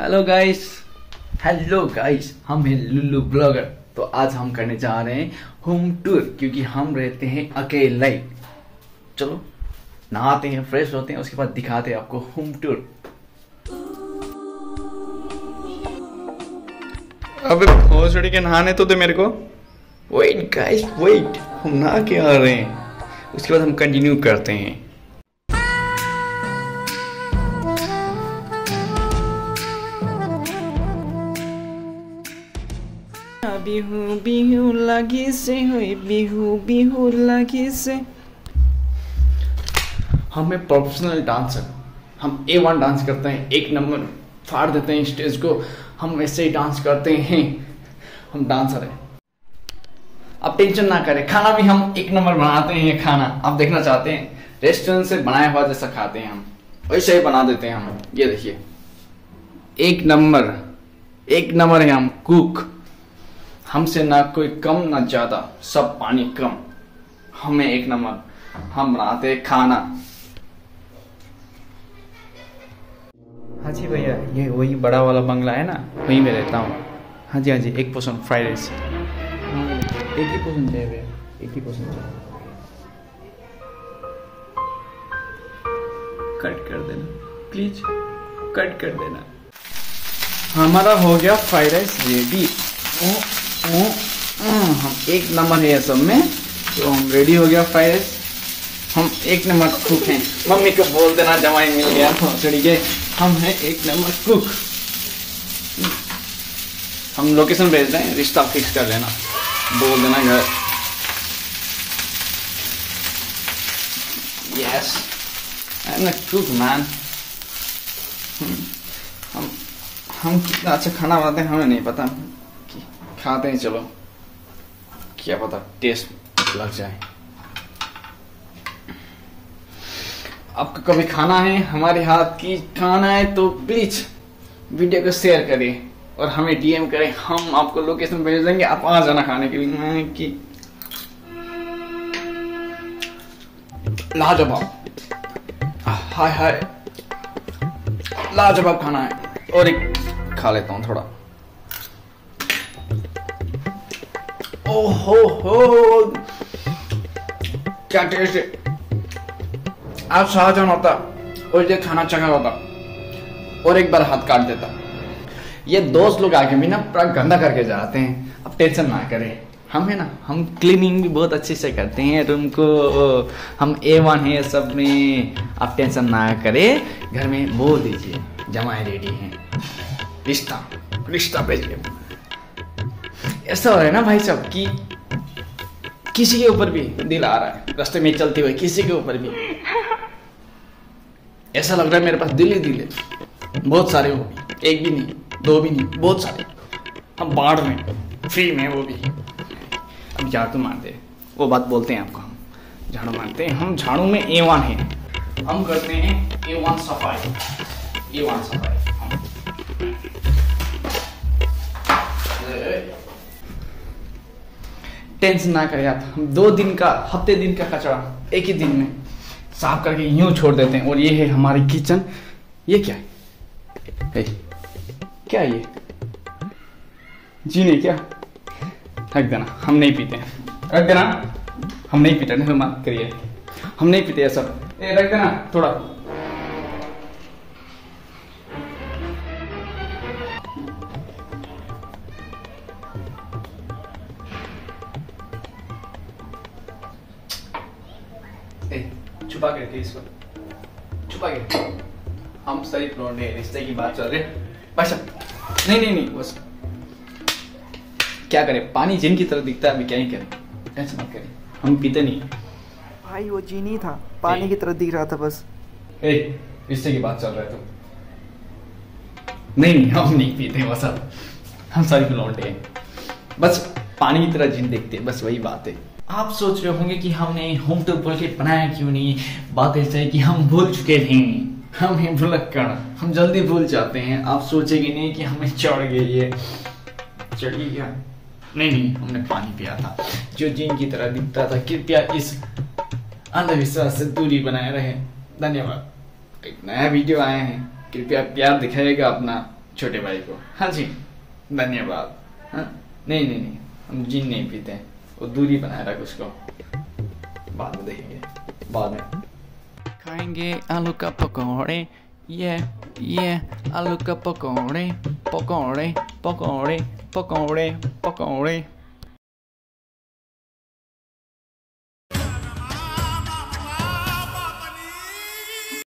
Hello guys hello guys हम हैं Lulu blogger तो आज हम करने जा रहे हैं होम टूर क्योंकि हम रहते हैं अकेले. चलो, नहाते हैं फ्रेश होते हैं, उसके बाद दिखाते हैं आपको होम टूर अबे भोसड़ी के नहाने तो दे मेरे को. वेट गाइस वेट हम नहा के आ रहे हैं. उसके बाद हम कंटिन्यू करते हैं। बिहू बिहू लगी से हुई बिहू बिहू लगी से। हम हैं प्रोफेशनल डांसर हम ए वन डांस करते हैं एक नंबर फाड़ देते हैं स्टेज को हम ऐसे ही डांस करते हैं। हम डांसर हैं। आप टेंशन ना करें। खाना भी हम एक नंबर बनाते हैं ये खाना। आप देखना चाहते हैं रेस्टोरेंट से बनाया हुआ जैसा खाते हैं हम। वैसे ही बना देते हैं हम। ये देखिए। एक नंबर एक नंबर है हम कुक हमसे ना कोई कम, ना ज़्यादा। सब पानी कम। हमें एक नंबर। हम बनाते हैं खाना। हाँ जी भैया, ये वही बड़ा वाला बंगला है ना? वहीं में रहता हूँ। हाँ जी हाँ जी, एक पोर्सन फ्राइड राइस हाँ एक ही भैया ही पोर्सन चाहिए कट कर देना। प्लीज़ कट कर देना। हमारा हो गया फ्राइड राइस रेडी ओ, ओ, ओ, हम एक नंबर है सब में। तो हम रेडी हो गया फ्राइड राइस हम एक नंबर कुक हैं। मम्मी को बोल देना जमाई मिल गया। भोसड़ी के हम हैं एक नंबर कुक हम लोकेशन भेज दें रिश्ता फिक्स कर लेना। बोल देना घर yes I am cook man हम हम कितना अच्छा खाना बनाते हैं, हमें नहीं पता। कि खाते हैं, चलो। क्या पता टेस्ट लग जाए। आपको कभी खाना है, हमारे हाथ की खाना है तो प्लीज़ वीडियो को शेयर करें और हमें डीएम करें, हम आपको लोकेशन भेज देंगे, आप आ जाना खाने के लिए। कि लाजवाब। हाय हाय। लाजवाब खाना है। और एक खा लेता हूँ थोड़ा। ओहो हो। क्या टेस्ट है? आप शाहजहान होता, और ये खाना चखा होता, और एक बार हाथ काट देता। ये दोस्त लोग आके भी ना पूरा गंदा करके जाते हैं। अब टेंशन ना करें। हम है ना, हम क्लीनिंग भी बहुत अच्छे से करते हैं। रूम को हम ए वन है, सब में आप टेंशन ना करें। घर में बोल दीजिए, जमाए रेडी हैं। रिश्ता रिश्ता भेजिए। ऐसा हो रहा है ना भाई साहब कि किसी के ऊपर भी दिल आ रहा है। रास्ते में चलते हुए किसी के ऊपर भी। ऐसा लग रहा है मेरे पास दिल ही दिल है। बहुत सारे हो एक भी नहीं। दो भी नहीं बहुत सारे। हम बाढ़ में फ्री में वो भी। हम झाड़ू मारते हैं वो बात बोलते हैं आपको हम। झाड़ू मारते हैं हम झाड़ू में ए वन है। हम करते हैं ए वन सफ़ाई। ए वन सफ़ाई टेंशन ना करें आप हम दो दिन का हफ़्ते दिन का कचरा एक ही दिन में साफ़ करके यूँ छोड़ देते हैं। और ये है हमारी किचन ये क्या हे, क्या ये? जी नहीं क्या? रख देना, हम नहीं पीते रख देना। हम नहीं पीते नहीं मत करिए। हम नहीं पीते सब। ए, रख देना, थोड़ा। छुपा के रखिए इसको छुपा के हम सही लौंडे रिश्ते की बात चल रही है। भाई नहीं नहीं नहीं बस। क्या करें? पानी जिन की तरह दिखता है अभी क्या ही करें? टेंशन मत करें। हम पीते नहीं भाई वो चीनी था। पानी की तरह दिख रहा था बस। ए रिश्ते की बात चल रहा है तो। नहीं नहीं हम नहीं पीते वो सब हम सही लौंडे हैं बस पानी की तरह जिन देखते हैं बस वही बात है। आप सोच रहे होंगे कि हमने होम टूर बोल के बनाया क्यों नहीं? बात ऐसा है कि हम भूल चुके थे। हम ही भुलक्कड़ हम जल्दी भूल जाते हैं। आप सोचेंगे नहीं कि हमें चढ़ गई ये चढ़ क्या? नहीं नहीं, हमने पानी पिया था। जो जिन की तरह दिखता था, कृपया इस अंधविश्वास से दूरी बनाए रहे। धन्यवाद। एक नया वीडियो आए हैं। कृपया प्यार दिखाएगा अपना छोटे भाई को। हाँ जी, धन्यवाद। हाँ नहीं नहीं नहीं, हम जिन नहीं पीते। वो दूरी बनाए रख उसको। बाद में देखेंगे। बाद में। खाएंगे आलू का पकौड़े ये ये आलू का पकौड़े पकौड़े पकौड़े पकौड़े पकौड़े